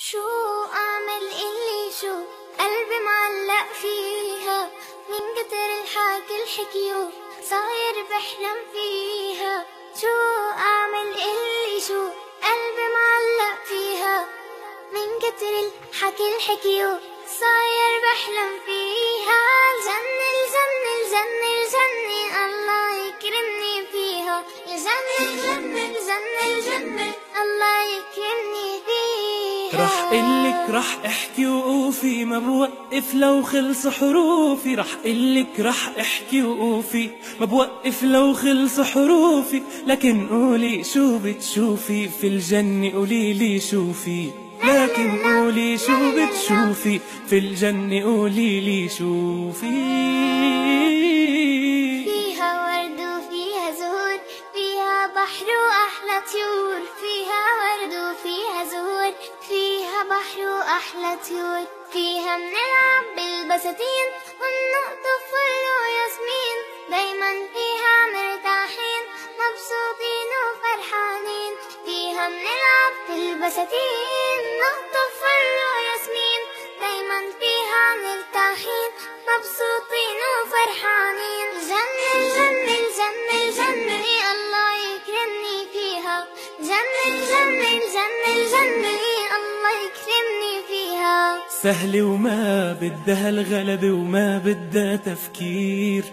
شو أعمل اللي شو قلبي معلق فيها؟ من كتر الحكي الحكيو صاير بحلم فيها. شو أعمل اللي شو قلبي معلق فيها؟ من كتر الحكي الحكيو صاير بحلم فيها. رح قلك رح أحكي وقوفي ما بوقف لو خلص حروفي. رح قلك رح أحكي وقوفي ما بوقف لو خلص حروفي. لكن قولي شو بتشوفي؟ في الجنة قولي لي شوفي. لكن قولي شو بتشوفي؟ في الجنة قولي لي شوفي. فيها ورد وفيها زهور فيها بحر وأحلى طيور. فيها ورد وفيها زهور طيور فيها بنلعب بالبساتين ونقطف فل وياسمين. دايما فيها مرتاحين مبسوطين وفرحانين. فيها بنلعب بالبساتين نقطف فل وياسمين. دايما فيها مرتاحين مبسوطين وفرحانين. الجنة الجنة الجنة الجنة الله يكرمني فيها. جنة الجنة الجنة الجنة الله يكرمني سهلة وما بدها الغلبة وما بدها تفكير.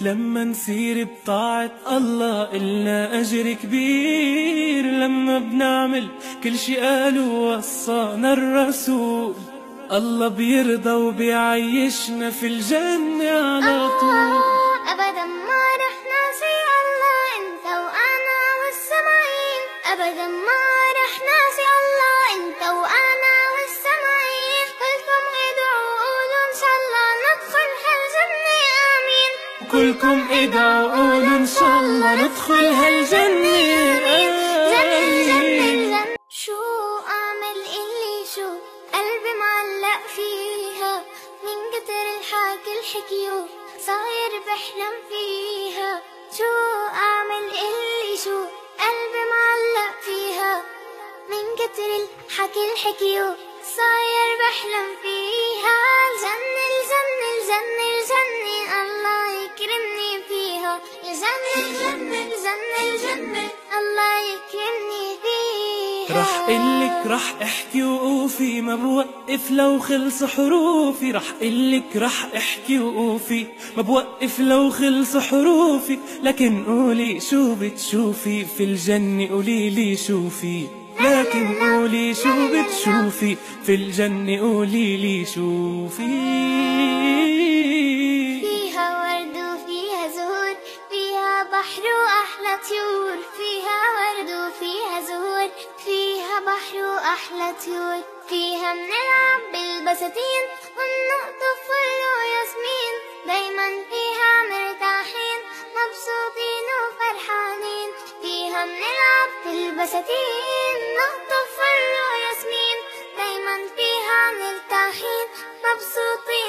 لما نسير بطاعة الله إلنا أجر كبير. لما بنعمل كل شي قالوا وصانا الرسول. الله بيرضى وبيعيشنا في الجنة على طول. آه، أبدا. كلكم ادعوا قولوا إن شاء الله ندخل هالجنة. آمين. شو أعمل اللي شو؟ قلبي معلق فيها. من كتر الحكي الحكيو صاير بحلم فيها. شو أعمل اللي شو؟ قلبي معلق فيها. من كتر الحكي الحكيو صاير بحلم فيها. الجنة رح قلك رح احكي وقوفي ما بوقف لو خلص حروفي. رح قلك رح احكي وقوفي ما بوقف لو خلص حروفي. لكن قولي شو بتشوفي في الجنة؟ قولي لي شوفي لكن قولي شو بتشوفي في الجنة؟ قولي لي شوفي فيها ورد وفيها زهور فيها بحر وأحلى طيور. فيها بحر وأحلى طيور. فيها بنلعب بالبساتين ونقطف فل وياسمين. دايما فيها مرتاحين مبسوطين وفرحانين. فيها بنلعب بالبساتين نقطف فل وياسمين. دايما فيها مرتاحين مبسوطين